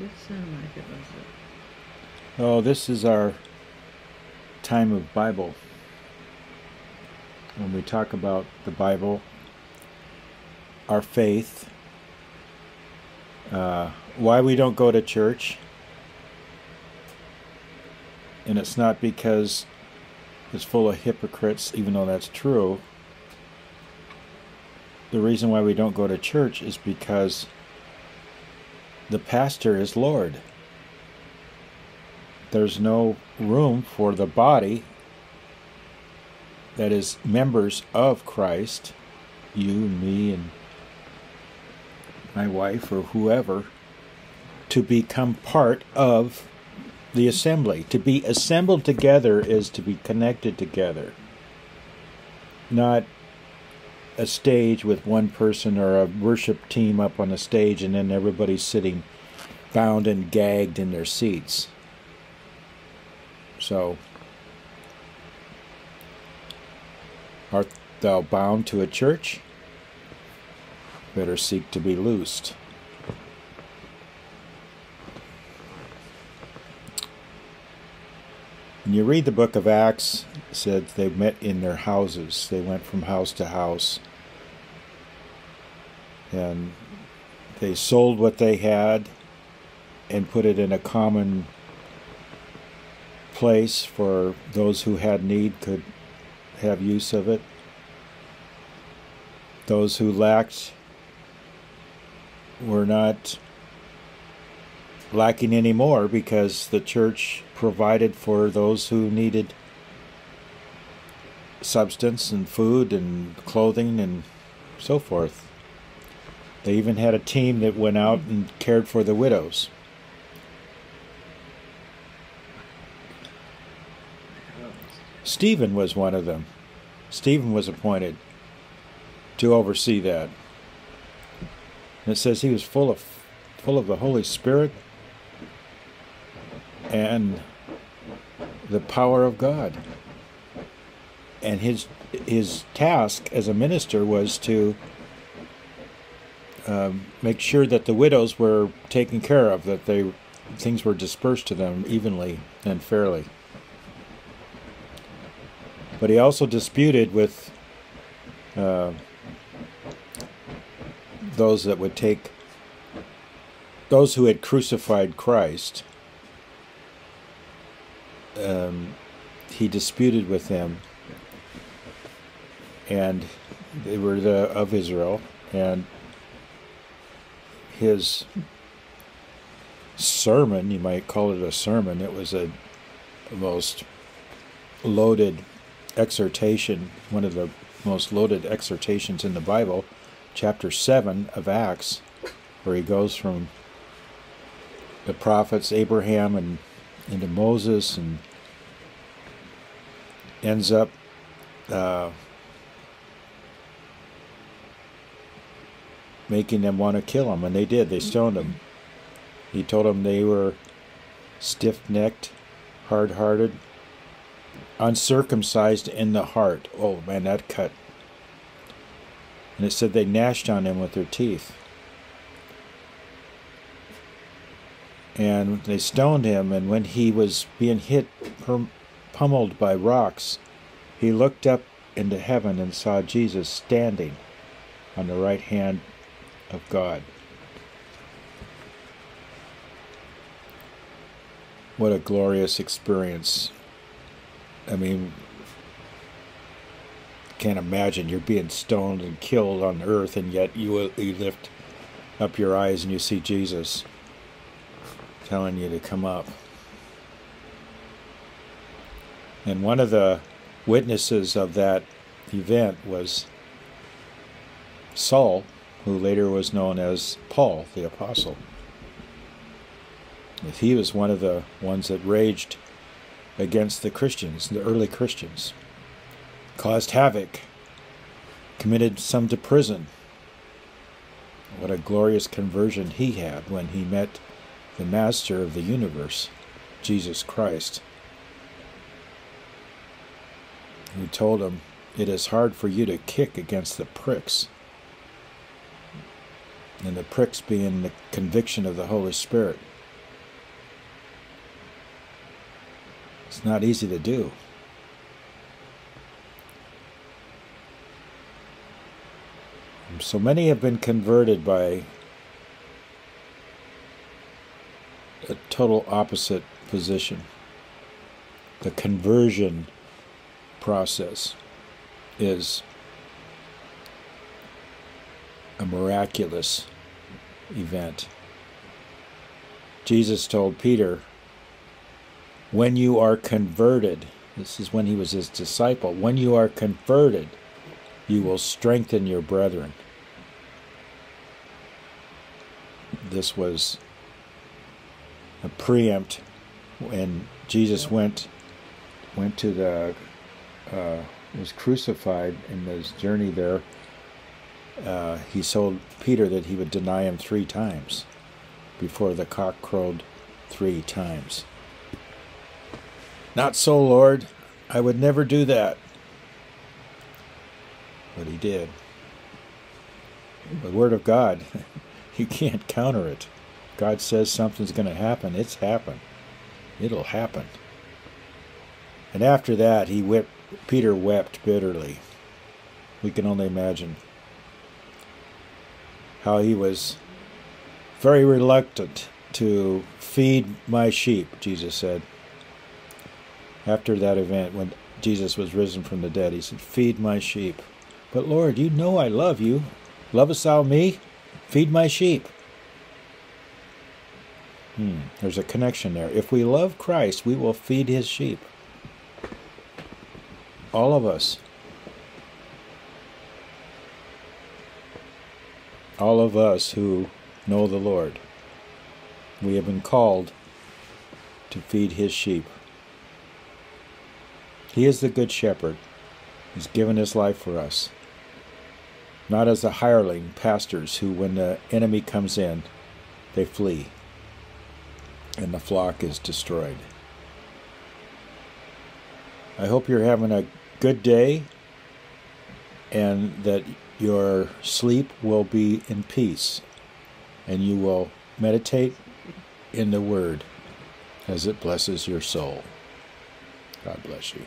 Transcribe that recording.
did sound like it was a Oh, this is our time of Bible. When we talk about the Bible, our faith, uh, why we don't go to church, and it's not because it's full of hypocrites, even though that's true. The reason why we don't go to church is because the pastor is Lord there's no room for the body that is members of Christ, you, me, and my wife, or whoever, to become part of the assembly. To be assembled together is to be connected together, not a stage with one person or a worship team up on a stage and then everybody's sitting bound and gagged in their seats. So, art thou bound to a church? Better seek to be loosed. When you read the book of Acts, it said they met in their houses. They went from house to house. And they sold what they had and put it in a common place for those who had need could have use of it. Those who lacked were not lacking anymore because the church provided for those who needed substance and food and clothing and so forth. They even had a team that went out and cared for the widows. Stephen was one of them. Stephen was appointed to oversee that. And it says he was full of full of the Holy Spirit and the power of God. And his his task as a minister was to um, make sure that the widows were taken care of, that they things were dispersed to them evenly and fairly. But he also disputed with uh, those that would take those who had crucified Christ. Um, he disputed with them, and they were the of Israel, and his sermon, you might call it a sermon, it was a most loaded exhortation, one of the most loaded exhortations in the Bible, chapter 7 of Acts, where he goes from the prophets, Abraham, and into Moses, and ends up uh, making them want to kill him, and they did. They stoned him. He told them they were stiff necked, hard hearted, uncircumcised in the heart. Oh man, that cut. And it said they gnashed on him with their teeth. And they stoned him, and when he was being hit, pummeled by rocks, he looked up into heaven and saw Jesus standing on the right hand of God. What a glorious experience I mean, can't imagine you're being stoned and killed on earth, and yet you, you lift up your eyes and you see Jesus telling you to come up. And one of the witnesses of that event was Saul, who later was known as Paul the Apostle. If he was one of the ones that raged against the Christians, the early Christians, caused havoc, committed some to prison. What a glorious conversion he had when he met the Master of the universe, Jesus Christ, who told him, It is hard for you to kick against the pricks and the pricks being the conviction of the Holy Spirit. It's not easy to do. So many have been converted by a total opposite position. The conversion process is a miraculous event. Jesus told Peter, when you are converted, this is when he was his disciple, when you are converted, you will strengthen your brethren. This was a preempt when Jesus went went to the uh, was crucified in his journey there. Uh, he told Peter that he would deny him three times before the cock crowed three times. Not so, Lord. I would never do that. But he did. The Word of God, you can't counter it. God says something's going to happen, it's happened. It'll happen. And after that, he wept, Peter wept bitterly. We can only imagine how he was very reluctant to feed my sheep, Jesus said. After that event, when Jesus was risen from the dead, he said, Feed my sheep. But Lord, you know I love you. Lovest thou me? Feed my sheep. Hmm, there's a connection there. If we love Christ, we will feed his sheep. All of us. All of us who know the Lord. We have been called to feed his sheep. He is the good shepherd. He's given his life for us. Not as the hireling pastors who, when the enemy comes in, they flee and the flock is destroyed. I hope you're having a good day and that your sleep will be in peace and you will meditate in the Word as it blesses your soul. God bless you.